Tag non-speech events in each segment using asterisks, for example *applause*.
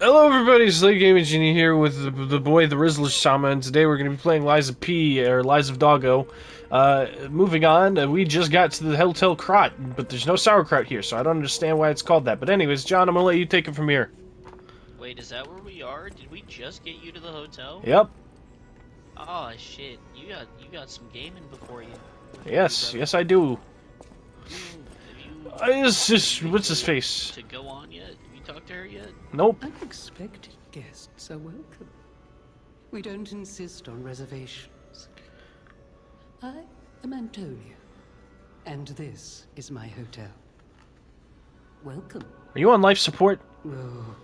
Hello, everybody. Slade Gaming Genie here with the, the boy, the Rizzler Shaman. and today we're going to be playing Lies of P or Lies of Doggo. Uh, moving on, uh, we just got to the Hotel Krat, but there's no sauerkraut here, so I don't understand why it's called that. But anyways, John, I'm gonna let you take it from here. Wait, is that where we are? Did we just get you to the hotel? Yep. Oh shit, you got you got some gaming before you. Yes, yes, I do. Have you, Uh, what's his face? to go on yet? Have talked to her yet? Nope. Unexpected guests are welcome. We don't insist on reservations. I am Antonia, and this is my hotel. Welcome. Are you on life support? Oh,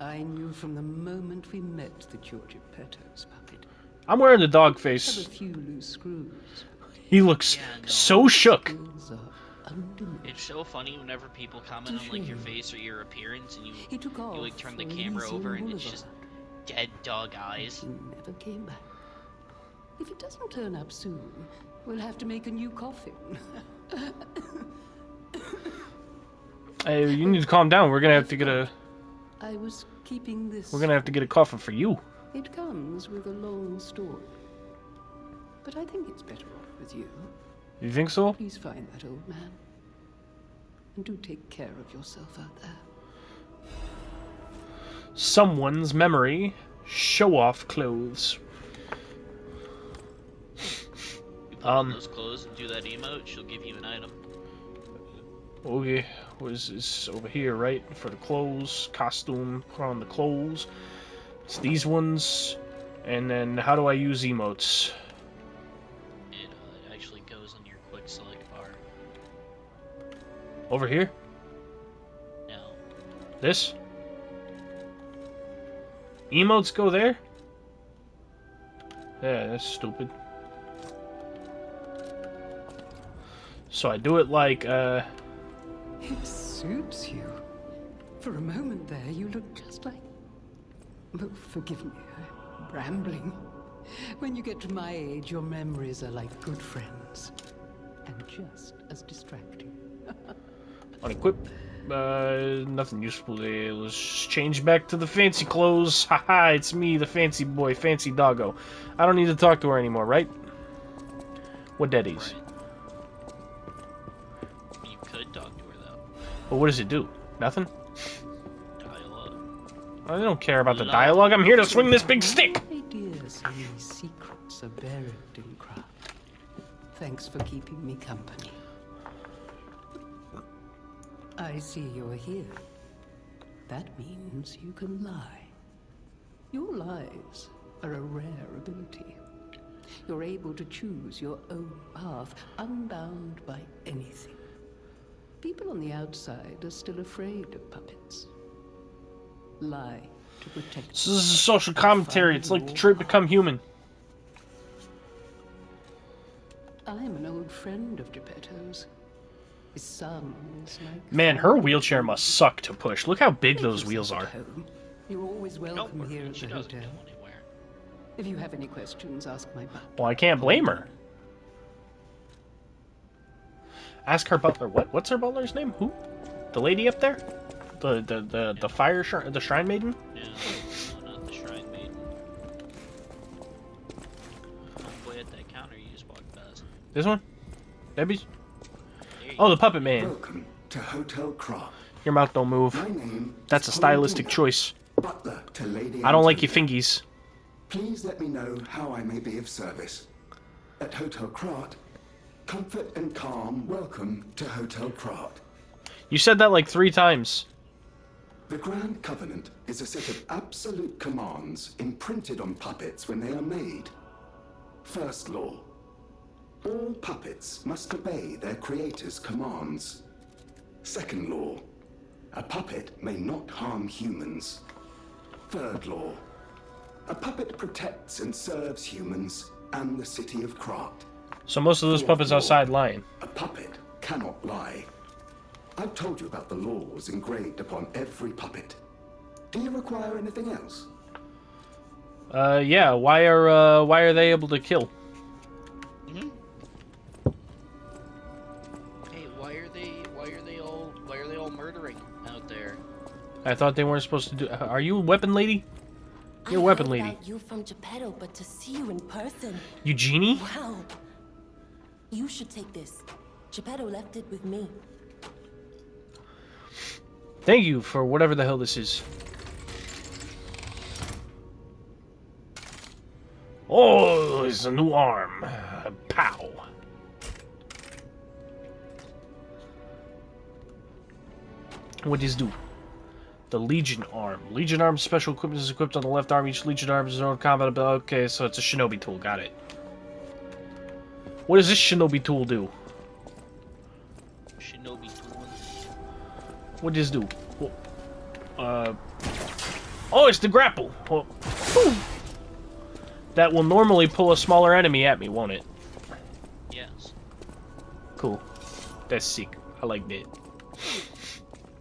I knew from the moment we met that you're Geppetto's puppet. I'm wearing the dog face. Have a face. few loose screws. He looks Yeah, so shook. Skills are undiminished. It's so funny whenever people comment on like your face or your appearance, and you He took off you like turn the camera over and it's just dead dog eyes. He never came back. If it doesn't turn up soon, we'll have to make a new coffin. *coughs* Hey, you need to calm down. We're gonna have to get a. I was keeping this. We're gonna have to get a coffin for you. It comes with a long story. But I think it's better off with you. You think so? Please find that old man. And do take care of yourself out there. Someone's memory. Show off clothes. You put on Um, those clothes and do that emote, she'll give you an item. Okay, was this over here, right? For the clothes, costume, put on the clothes. It's these ones. And then how do I use emotes? Over here? No, This? Emotes go there? Yeah, that's stupid. So I do it like, uh, It suits you. For a moment there, you look just like. Oh, forgive me, I'm rambling. When you get to my age, your memories are like good friends. And just as distracting. *laughs* unequip. Uh, nothing useful there. Let's change back to the fancy clothes. *laughs* Haha, it's me, the fancy boy, fancy doggo. I don't need to talk to her anymore, right? What daddies? right. You could talk to her though. But what does it do? Nothing? Dial up. I don't care about the dialogue. I'm here to swing this big stick. Ideas and many secrets are buried in craft. Thanks for keeping me company. I see you're here. That means you can lie. Your lies are a rare ability. You're able to choose your own path, unbound by anything. People on the outside are still afraid of puppets. Lie to protect This is a social commentary. It's like the Detroit Become Human. I'm an old friend of Geppetto's. Man, her wheelchair must suck to push. Look how big those wheels are. You're always welcome worry, here at the hotel. If you have any questions, ask my butler. Well, I can't blame her. Ask her butler. What? What's her butler's name? Who? The lady up there? The the the, the fire shrine, the shrine maiden? No, no, not the shrine maiden. Homeboy at that counter you just walked past. This one? Debbie's? Oh, the puppet man. Welcome to Hotel. Your mouth don't move. That's a stylistic choice. Butler to Lady I don't like your fingies. Please let me know how I may be of service. At Hotel Krat, comfort and calm welcome to Hotel Krat. You said that like three times. The Grand Covenant is a set of absolute commands imprinted on puppets when they are made. First law. All puppets must obey their creator's commands. Second law. A puppet may not harm humans. Third law. A puppet protects and serves humans and the city of Krat. So most of those puppets outside lying. A puppet cannot lie. I've told you about the laws engraved upon every puppet. Do you require anything else? Uh, yeah. Why are uh, why are they able to kill? I thought they weren't supposed to do. Are you a weapon lady? You're a weapon lady. you from Geppetto, but to see you in person, Eugenie? wow. You should take this. Geppetto left it with me. Thank you for whatever the hell this is. Oh, it's a new arm. Pow. What does do? The Legion arm. Legion arm special equipment is equipped on the left arm. Each Legion arm is their own combat ability. Okay, so it's a shinobi tool. Got it. What does this shinobi tool do? Shinobi tool. What does this do? Well, Uh, oh, it's the grapple. Well, that will normally pull a smaller enemy at me, won't it? Yes. Cool. That's sick. I like that.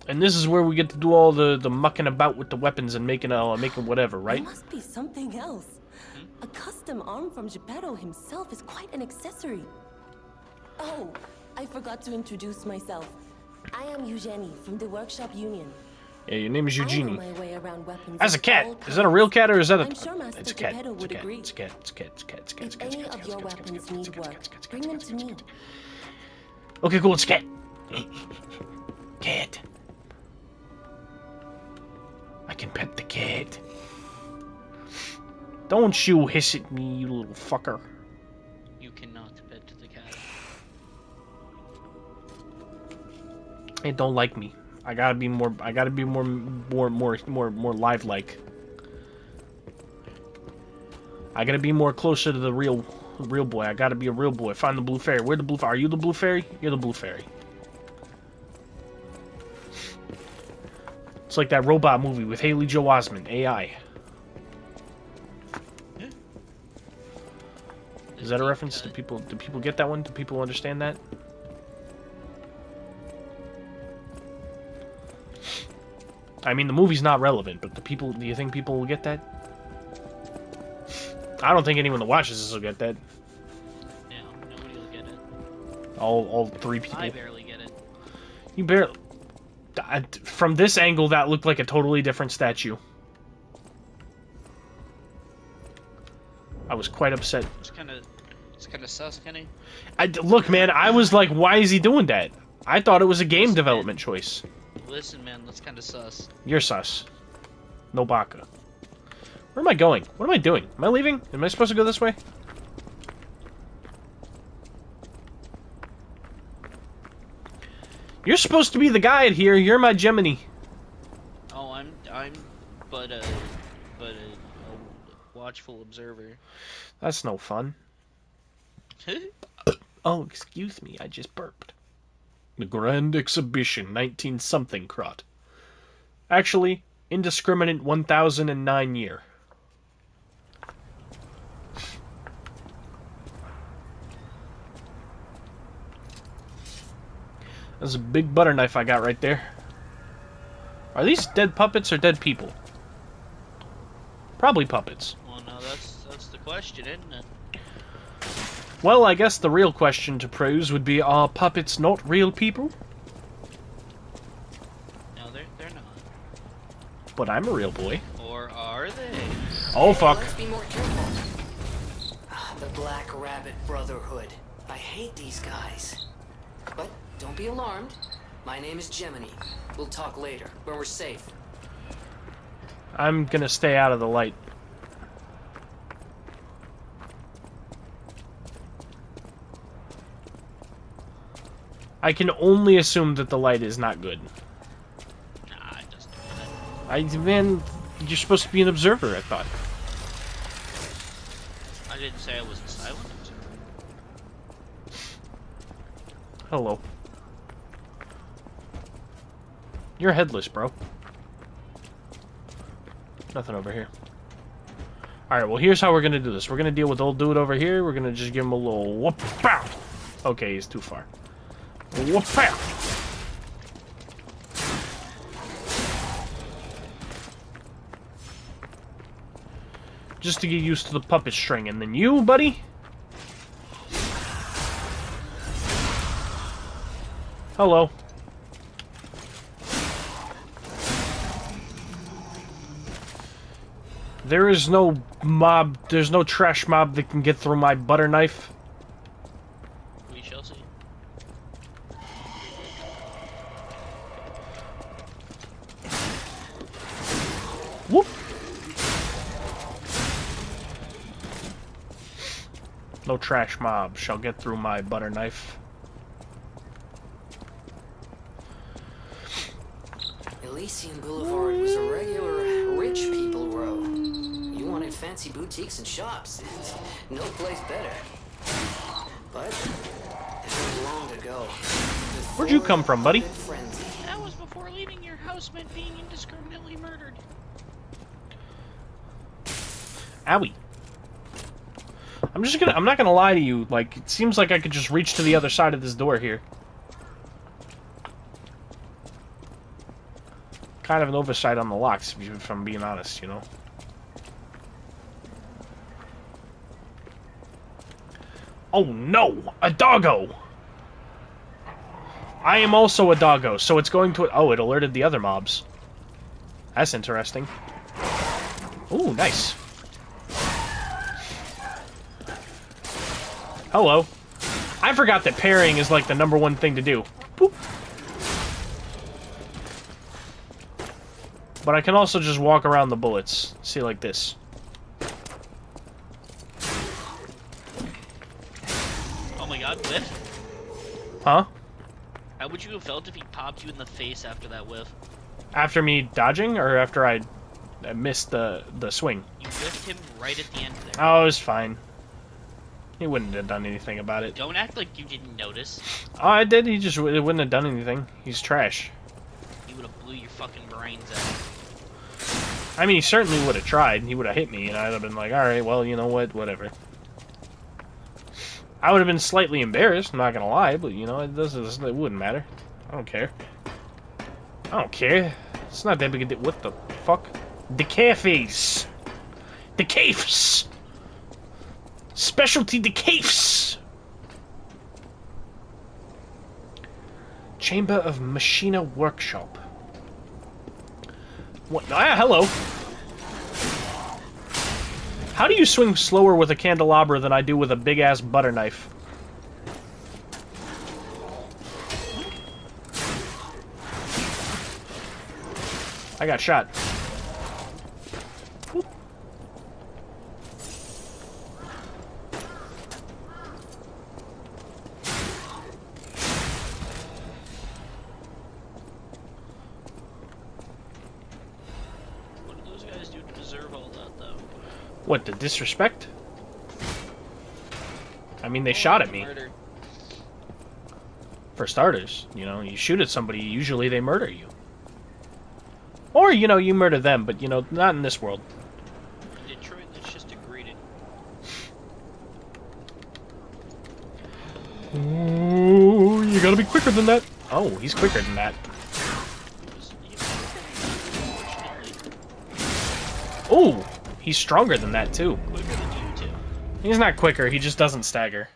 And this is where we get to do all the, the mucking about with the weapons and making uh, making whatever, There right? must be something else. A custom arm from Geppetto himself is quite an accessory. Oh, I forgot to introduce myself. I am Eugenie from the Workshop Union. Yeah, your name is Eugenie. my way around weapons That's a cat. Is that a real cat or is that a? Sure It's a cat. It's a cat. It's a cat. It's a cat. It's a cat. It's a cat. It's a cat. It's a cat. any It's a of your cat. It's a cat. weapons need work, It's a cat. It's a cat. bring them to me. Okay, cool. It's a cat. Cat. I can pet the cat. Don't you hiss at me, you little fucker. You cannot pet the cat. It don't like me. I gotta be more. I gotta be more, more, more, more, more live-like. I gotta be more closer to the real, real boy. I gotta be a real boy. Find the blue fairy. Where the blue? Fairy are you the blue fairy? You're the blue fairy. It's like that robot movie with Haley Joel Osment, AI. Is that a reference? Do people do people get that one? Do people understand that? I mean, the movie's not relevant, but the people. Do you think people will get that? I don't think anyone that watches this will get that. No, nobody will get it. All, all three people. I barely get it. You barely. I- From this angle, that looked like a totally different statue. I was quite upset. It's kind of, it's kind of sus, Kenny. I, look, man, I was like, why is he doing that? I thought it was a game development choice. Listen, man, that's kind of sus. You're sus. No baka. Where am I going? What am I doing? Am I leaving? Am I supposed to go this way? You're supposed to be the guide here. You're my Gemini. Oh, I'm, I'm, but a, but a, a watchful observer. That's no fun. *laughs* Oh, excuse me. I just burped. The Grand Exhibition, 19 something Krat. Actually, indiscriminate 1009 year. That's a big butter knife I got right there. Are these dead puppets or dead people? Probably puppets. well, no, that's that's the question, isn't it? Well, I guess the real question to pose would be are puppets not real people? No, they're they're not. But I'm a real boy. Or are they? Oh, fuck. Let's be more careful. Ah, the Black Rabbit Brotherhood. I hate these guys. But don't be alarmed. My name is Gemini. We'll talk later, when we're safe. I'm gonna stay out of the light. I can only assume that the light is not good. Nah, it doesn't. do I man, you're supposed to be an observer. I thought. I didn't say I was a silent observer. Hello. You're headless, bro. Nothing over here. Alright, well, here's how we're gonna do this. We're gonna deal with old dude over here. We're gonna just give him a little whoop pow. Okay, he's too far. Whoop pow. Just to get used to the puppet string. And then you, buddy? There is no mob, there's no trash mob that can get through my butter knife. We shall see. Whoop! No trash mob shall get through my butter knife. Elysion Boulevard was a regular rich people row. You wanted fancy boutiques and shops. no place better. But that was long ago. Where'd you come from, buddy? That was before leaving your house meant being indiscriminately murdered. Owie. I'm just gonna, I'm not gonna lie to you, like, it seems like I could just reach to the other side of this door here. Kind of an oversight on the locks, if you- if I'm being honest, you know? Oh no! A doggo! I am also a doggo, so it's going to... Oh, it alerted the other mobs. That's interesting. Ooh, nice. Hello. I forgot that parrying is like the number one thing to do. Boop. But I can also just walk around the bullets. See, like this. Huh? How would you have felt if he popped you in the face after that whiff? After me dodging, or after I I missed the, the swing? You whiffed him right at the end there. Oh, it was fine. He wouldn't have done anything about it. Don't act like you didn't notice. Oh, I did. He just it wouldn't have done anything. He's trash. He would have blew your fucking brains out. I mean, he certainly would have tried. He would have hit me, and I'd have been like, all right, well, you know what, whatever. I would have been slightly embarrassed. I'm not gonna lie, but you know, it doesn't. It wouldn't matter. I don't care. I don't care. It's not that big a deal. What the fuck? The cafes. The cafes. Specialty the cafes. Chamber of Machina Workshop. What? Ah, hello. How do you swing slower with a candelabra than I do with a big ass butter knife? I got shot. Whoop. What did those guys do to deserve all that, though? What, the disrespect? I mean, they shot at me. Murder. For starters, you know, you shoot at somebody, usually they murder you. Or, you know, you murder them, but, you know, not in this world. Detroit, just a greeting. Ooh, you gotta be quicker than that. Oh, he's quicker than that. Just- you know, Unfortunately, Ooh, he's stronger than that, too. He's not quicker, he just doesn't stagger.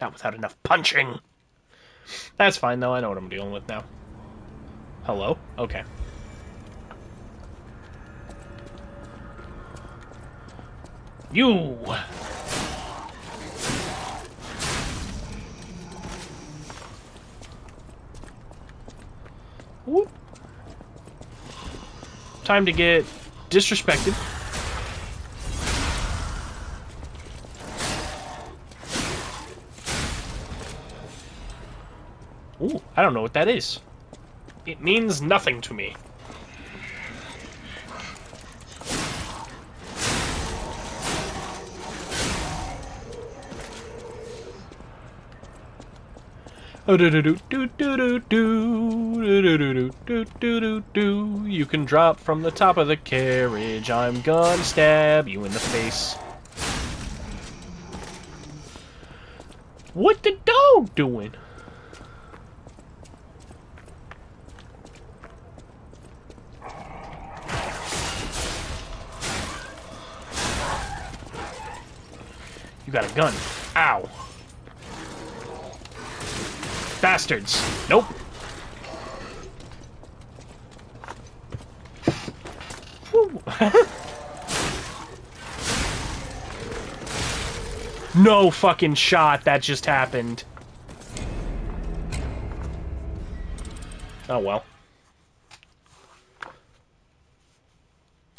Not without enough punching. That's fine, though. I know what I'm dealing with now. Hello? Okay. You! Whoop. Time to get disrespected. Ooh, I don't know what that is. It means nothing to me. You can drop from the top of the carriage. I'm gonna stab you in the face. What the dog doing? You got a gun. Ow. Bastards. Nope. *laughs* no fucking shot. That just happened. Oh well.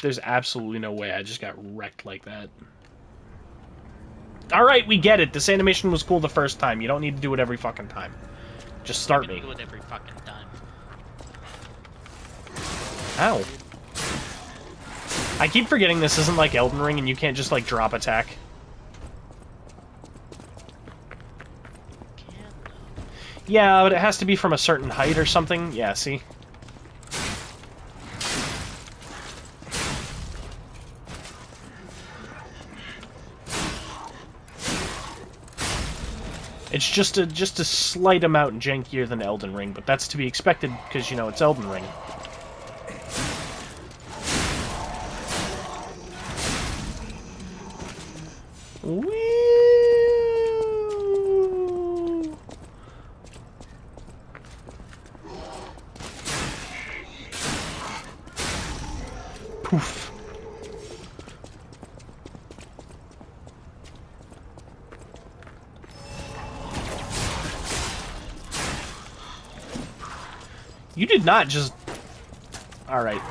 There's absolutely no way I just got wrecked like that. Alright, we get it. This animation was cool the first time. You don't need to do it every fucking time. Just start me. it every fucking time. Ow. I keep forgetting this isn't like Elden Ring and you can't just like drop attack. Yeah, but it has to be from a certain height or something. Yeah, see? It's just a just a slight amount jankier than Elden Ring, but that's to be expected because you know it's Elden Ring. Not just... Alright.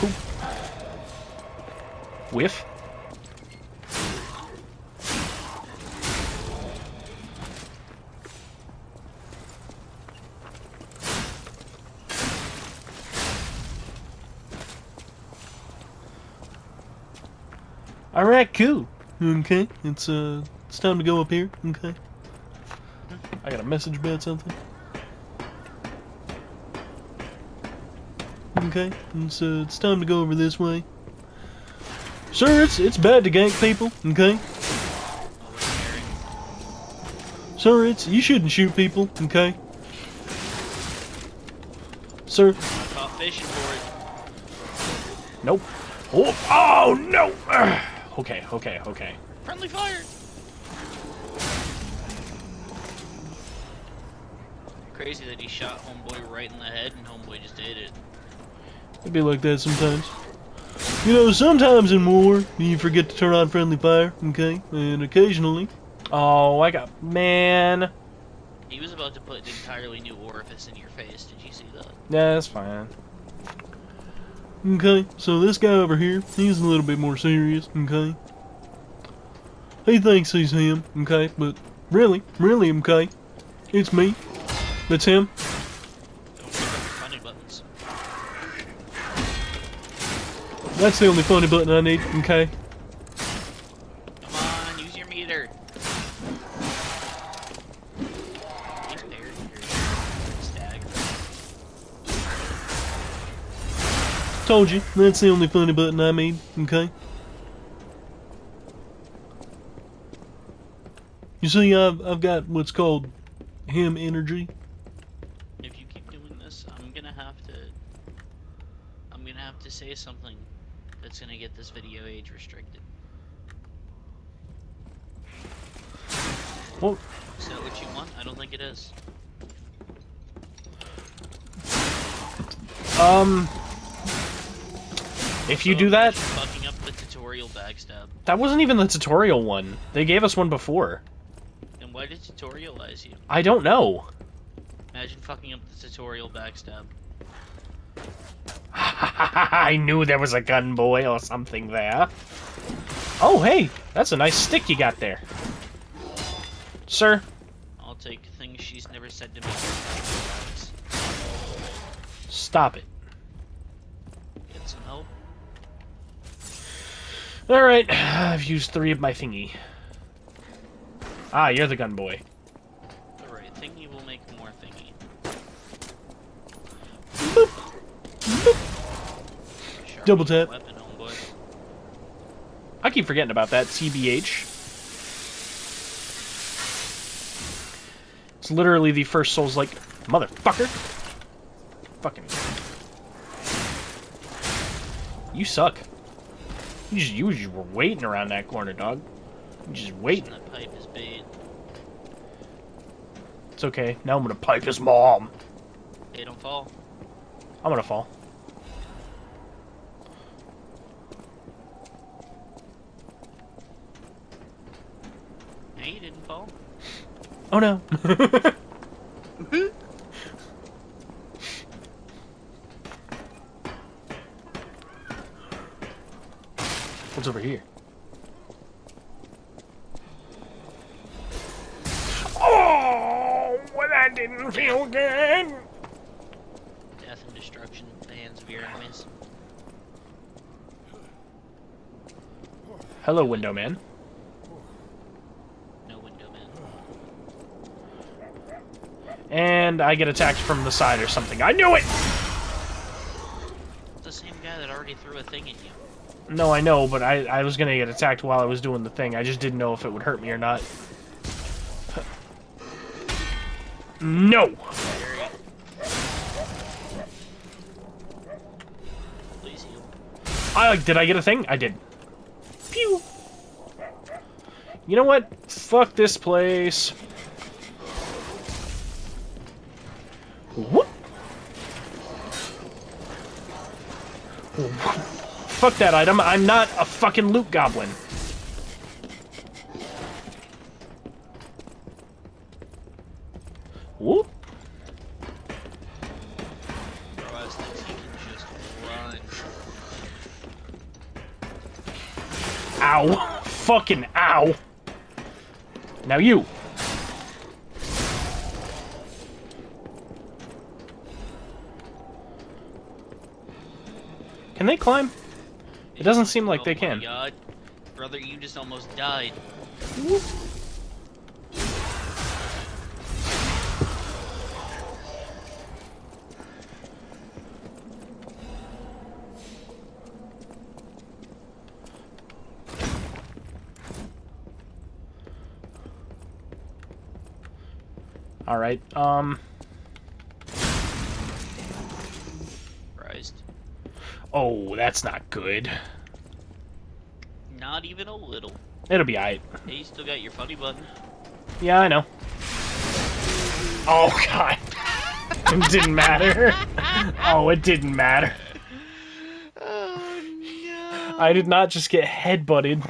Poop. Whiff. Alright, cool. Okay, it's uh it's time to go up here, okay. I got a message about something. Okay, it's uh it's time to go over this way. Sir, it's it's bad to gank people, okay? Sir, it's you shouldn't shoot people, okay? Sir, I caught fishing for it. nope. Oh, oh no! Ugh. Okay, okay, okay. Friendly fire! Crazy that he shot Homeboy right in the head and Homeboy just did it. It'd be like that sometimes. You know, sometimes in war, you forget to turn on friendly fire, okay? And occasionally. Oh, I got. Man. He was about to put an entirely new orifice in your face. Did you see that? Yeah, that's fine. Okay, so this guy over here, he's a little bit more serious, okay? He thinks he's him, okay? But really, really, okay? It's me. That's him. That's the only funny button I need, okay? Told you, that's the only funny button I made, okay? You see, I've, I've got what's called him energy. If you keep doing this, I'm gonna have to. I'm gonna have to say something that's gonna get this video age restricted. Well, Is that what you want? I don't think it is. um, if you do that, Fucking up the tutorial backstab. that wasn't even the tutorial one. They gave us one before. Then why did tutorialize you? I don't know. Imagine fucking up the tutorial backstab. *laughs* I knew there was a gun boy or something there. Oh, hey, that's a nice stick you got there. Sir, I'll take things she's never said to me. stop it. Get some help. Alright, I've used three of my thingy. Ah, you're the gun boy. Alright, thingy will make more thingy. Sharpen Double your tap. Weapon. I keep forgetting about that, TBH. It's literally the first Souls like, motherfucker! Fucking. You suck. You just, you just were waiting around that corner, dog. You Just waiting. That pipe is bait. It's okay. Now I'm gonna pipe his mom. Hey, don't fall. I'm gonna fall. Hey, you didn't fall. Oh no. *laughs* What's over here? Oh, well, that didn't feel good. Death and destruction at the hands of your enemies. Hello, window man. No window man. And I get attacked from the side or something. I knew it! The same guy that already threw a thing at you. No, I know, but I, I was gonna get attacked while I was doing the thing. I just didn't know if it would hurt me or not. No! I did I get a thing? I did. Pew. You know what? Fuck this place. Fuck that item. I'm not a fucking loot goblin. Whoop. Ow. *laughs* Fucking ow. Now you. Can they climb? It doesn't seem like oh they can. God. Brother, you just almost died. Alright, um... Oh, that's not good. Not even a little. It'll be alright. Hey, you still got your funny button. Yeah, I know. Oh, *laughs* God. it didn't matter. Oh, it didn't matter. Oh no! I did not just get headbutted.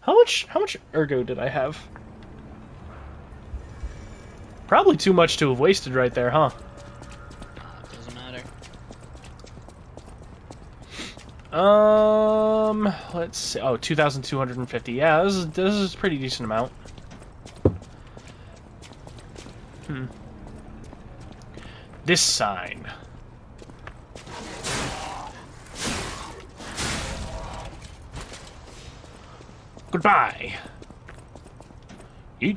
How much how much ergo did I have? Probably too much to have wasted right there, huh? Doesn't matter. Um, let's see. Oh, 2,250. Yeah, this is, this is a pretty decent amount. Hmm. This sign. Goodbye. Eat.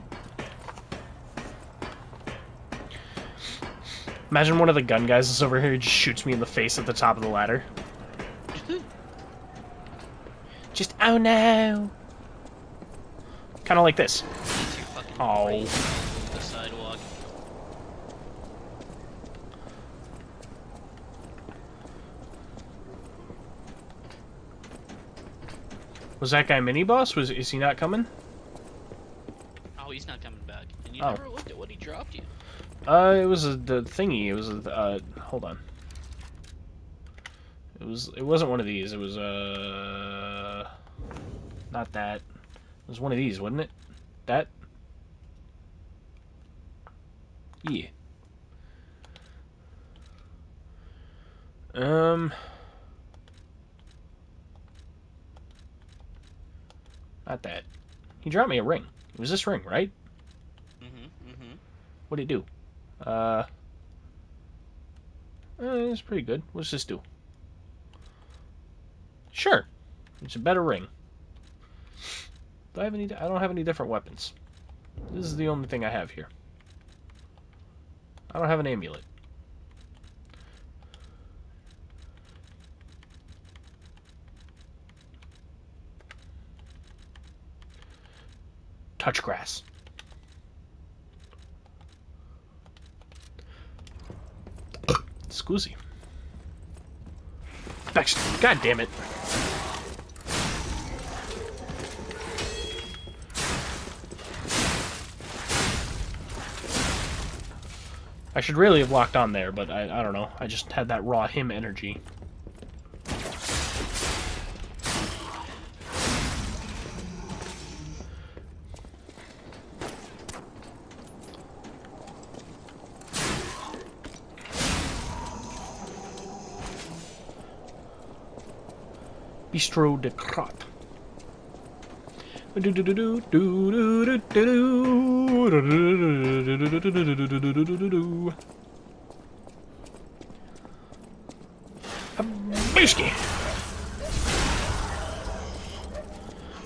Imagine one of the gun guys is over here just shoots me in the face at the top of the ladder. Just oh no. Kind of like this. It's your fucking Oh. the sidewalk. Was that guy mini boss? Was is he not coming? Oh, he's not coming back. And you Oh. never looked at what he dropped you. Uh, it was a, the thingy. It was a, uh, hold on. It was. It wasn't one of these. It was uh, not that. It was one of these, wasn't it? That. Yeah. Um. Not that. He dropped me a ring. It was this ring, right? Mm-hmm. Mm-hmm. What'd he do? Uh, uh, it's pretty good. What's this do? Sure, it's a better ring. Do I have any? I don't have any different weapons. This is the only thing I have here. I don't have an amulet. Touch grass. Back, God damn it. I should really have locked on there, but I, I don't know. I just had that raw him energy. Bistro de Krat.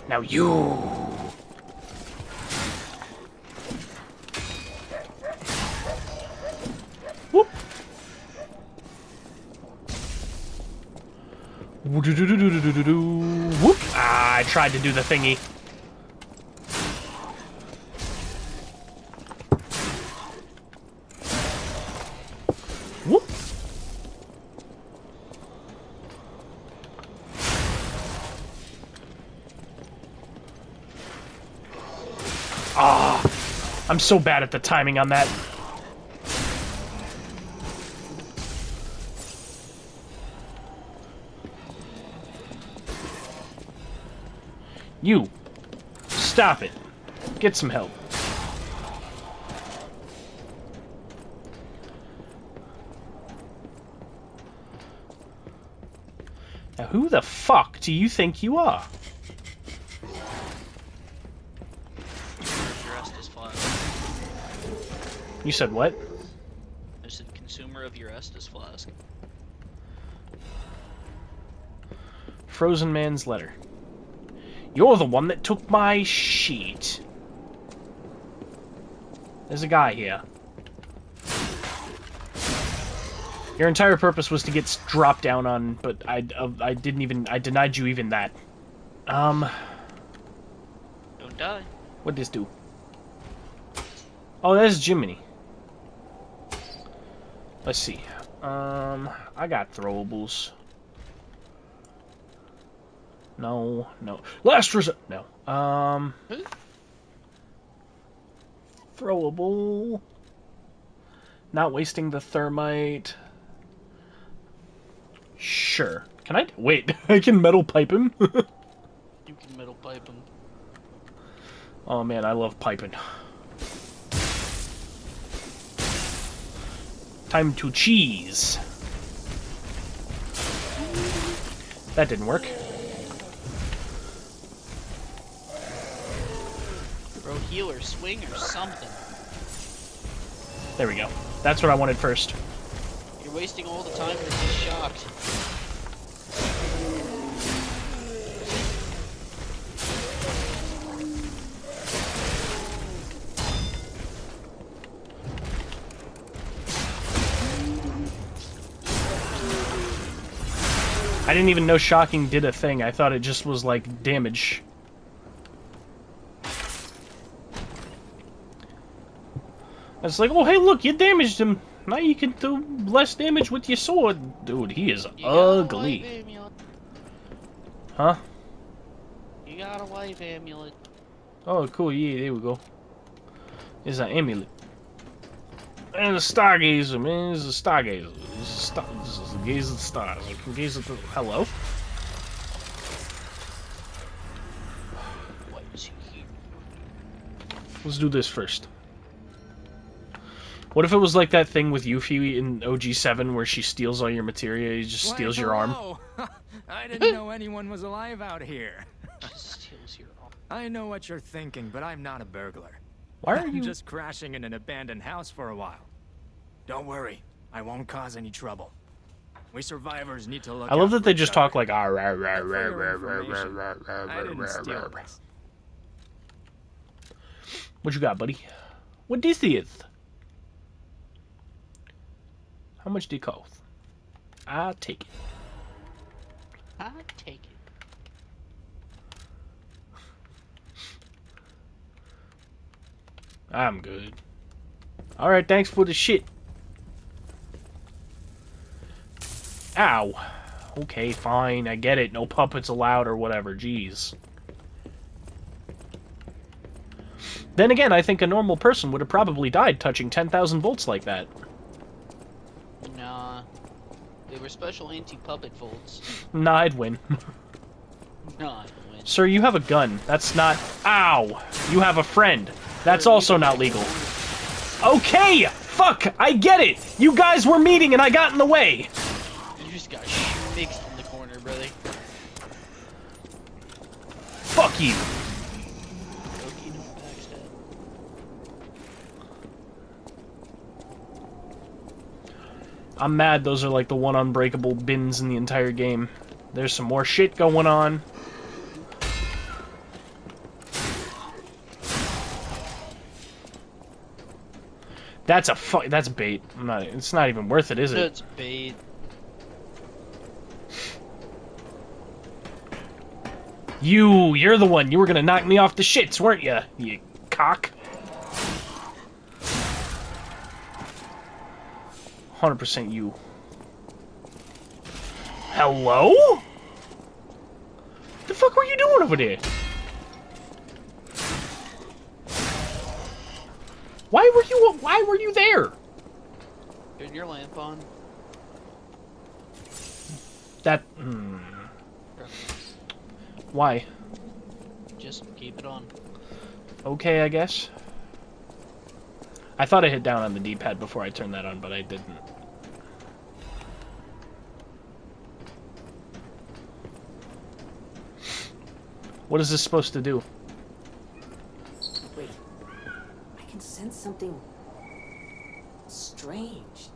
Now you. Whoop. Whoop. Ah, I tried to do the thingy. Whoop. Ah, I'm so bad at the timing on that. You, stop it. Get some help. Now, who the fuck do you think you are? Your Estus flask. You said what? I said consumer of your Estus flask. Frozen Man's letter. You're the one that took my sheet. There's a guy here. Your entire purpose was to get dropped down on, but I, uh, I didn't even, I denied you even that. Um, Don't die. what'd this do? Oh, that's Jiminy. Let's see. Um, I got throwables. No, no. Last resort. No. Um. Throwable. Not wasting the thermite. Sure. Can I? Wait, *laughs* I can metal pipe him? *laughs* You can metal pipe him. oh man, I love piping. Time to cheese. That didn't work. Bro, heal or swing or something. There we go. That's what I wanted first. You're wasting all the time because he's shocked. I didn't even know shocking did a thing. I thought it just was like damage. It's like, oh hey, look, you damaged him. Now you can do less damage with your sword. Dude, he is You ugly. Huh? You got a wife amulet. Oh, cool. Yeah, there we go. It's an amulet. And a stargazer, man. It's a stargazer. It's a star. This is a gaze at the stars. I can gaze at the. Hello? Why is he here? Let's do this first. What if it was like that thing with Yuffie in OG7 where she steals all your materia, he just Why, steals your arm? hello. *laughs* I didn't *laughs* know anyone was alive out here. Just steals your *laughs* arm. I know what you're thinking, but I'm not a burglar. Why are you just crashing in an abandoned house for a while. Don't worry, I won't cause any trouble. We survivors need to look. I love that they just other. talk like ah rah rah And rah rah rah rah rah rah rah rah. What you got, buddy? What this is? How much do you cost? I'll take it. I take it. I'm good. Alright, thanks for the shit. Ow. Okay, fine, I get it. No puppets allowed or whatever, jeez. Then again, I think a normal person would have probably died touching 10,000 volts like that. Nah. They were special anti-puppet volts. Nah, I'd win. *laughs* Not when. Sir, you have a gun. That's not. Ow! You have a friend. That's also not legal. Okay! Fuck! I get it! You guys were meeting and I got in the way! You just got mixed in the corner, brother. Fuck you! Loki, don't backstab. I'm mad those are like the one unbreakable bins in the entire game. There's some more shit going on. That's a fu- that's bait. I'm not it's not even worth it, is it? That's bait. You, you're the one. You were gonna knock me off the shits, weren't you? You cock. Hundred percent you. Hello? The fuck were you doing over there? Why were you? Why were you there? Turn your lamp on. That. Hmm. Why? Just keep it on. Okay, I guess. I thought I hit down on the D-pad before I turned that on, but I didn't. What is this supposed to do? Wait. I can sense something strange.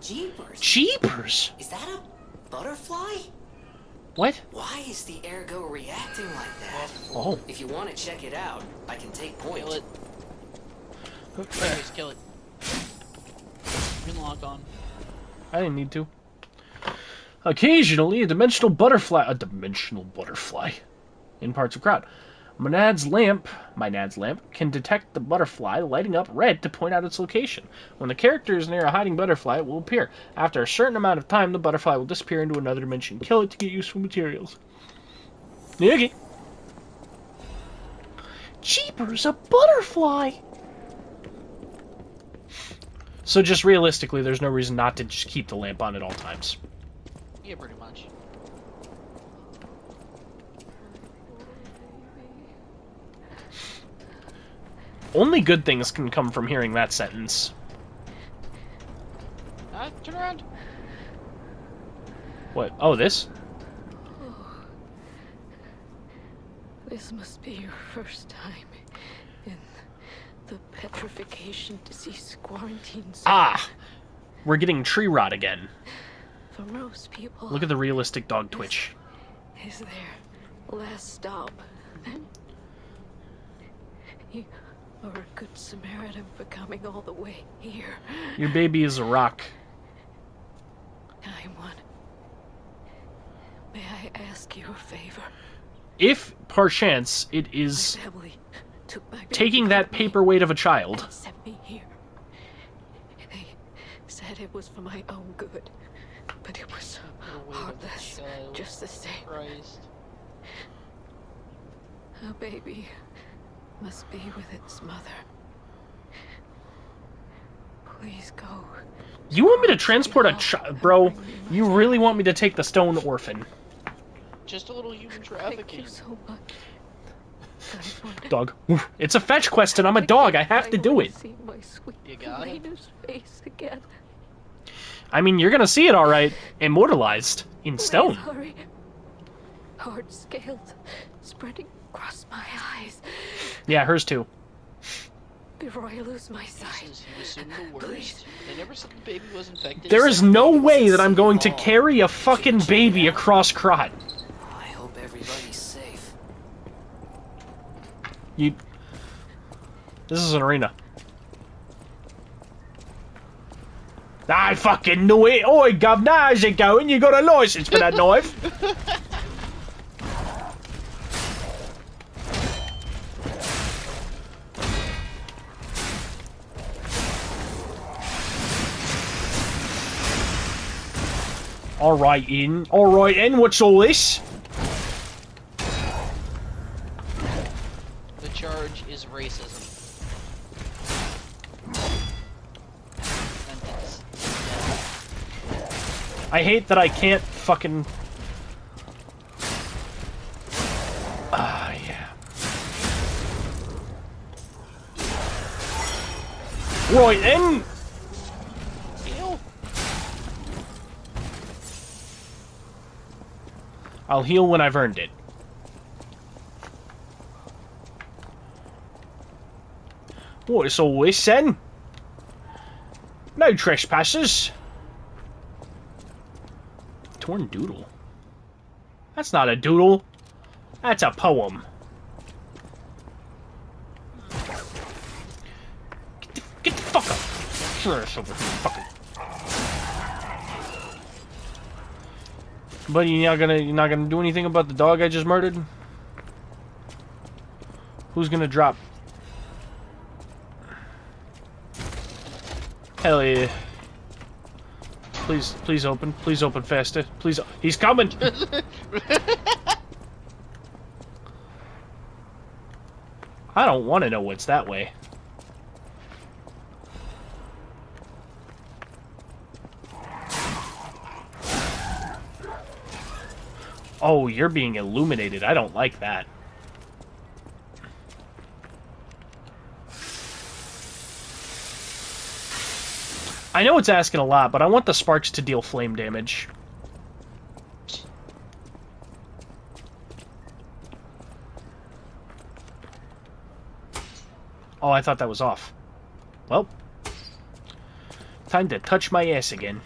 Jeepers. Jeepers! Is that a butterfly? What? Why is the ergo reacting like that? Oh. If you want to check it out, I can take point. Kill it. Anyways, kill it. Turn the lock on. I didn't need to. Occasionally, a dimensional butterfly. A dimensional butterfly. In parts of Krat. Monad's lamp, my Nad's lamp, can detect the butterfly lighting up red to point out its location. When the character is near a hiding butterfly, it will appear. After a certain amount of time, the butterfly will disappear into another dimension. Kill it to get useful materials. Okay. Jeepers, a butterfly! So just realistically, there's no reason not to just keep the lamp on at all times. Yeah, pretty much. Only good things can come from hearing that sentence. Ah, turn around. What? Oh, this? This must be your first time in the petrification disease quarantine zone. Ah! We're getting tree rot again. For most people, Look at the realistic dog twitch. is their last stop. You are a good Samaritan for coming all the way here. Your baby is a rock. I'm one. May I ask you a favor? If, perchance, it is My family took my taking that paperweight of a child, and sent me here. They said it was for my own good, but it was The weight of a heartless, just the same. Christ. A baby must be with its mother. Please go. you want me to transport a child? Bro, you really want me to take the stone orphan? Just a little human trafficking. Thank trafficking. you so much. Dog. It's a fetch quest and I'm a dog. I have to do it. See my sweet You got it? Elena's face again. I mean, you're gonna see it alright. Immortalized. In stone. hurry. Hard scales spreading across my eyes Yeah, hers too. before I lose my sight. says the worst. They never said the baby was infected. There is no way that I'm going to oh, carry a fucking baby across Krat. I hope everybody's safe. You. This is an arena. I fucking knew it! Oi, governor, how's it going? You got a license for that knife? *laughs* Alright, in. Alright, in. What's all this? The charge is racism. I hate that I can't fucking... Ah, yeah. Right then! I'll heal when I've earned it. What is all this then? No trespassers. Torn doodle. That's not a doodle. That's a poem. Get the, get the fuck up. Fucking. But you're not gonna you're not gonna do anything about the dog I just murdered? Who's gonna drop? Hell yeah. Please, please open. Please open faster. Please, he's coming! *laughs* I don't want to know what's that way. Oh, you're being illuminated. I don't like that. I know it's asking a lot, but I want the sparks to deal flame damage. Oh, I thought that was off. Well, time to touch my ass again.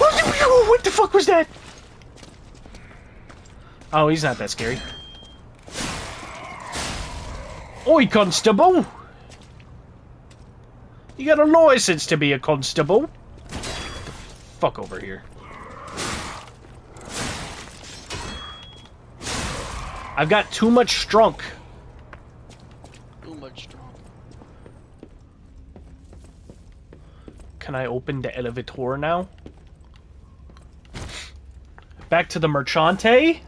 What the fuck was that? Oh, he's not that scary. Oi, constable! You got a license to be a constable? Fuck over here. I've got too much strunk. Too much strong. Can I open the elevator now? Back to the Merchante?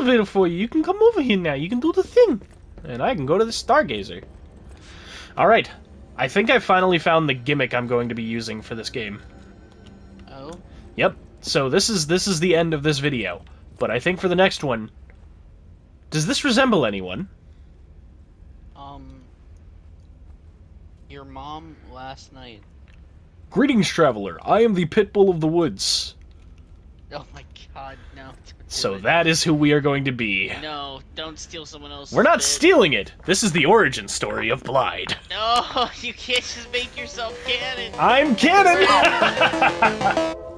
Elevator for you. You can come over here now. You can do the thing. And I can go to the Stargazer. Alright. I think I finally found the gimmick I'm going to be using for this game. Oh. Yep. So this is this is the end of this video. But I think for the next one... Does this resemble anyone? Um. Your mom last night. Greetings, traveler. I am the Pitbull of the Woods. *laughs* Oh my god, no. So it. that is who we are going to be. No, don't steal someone else's We're not bit. stealing it. This is the origin story of Blaidd. *laughs* No, you can't just make yourself canon. I'm canon! *laughs*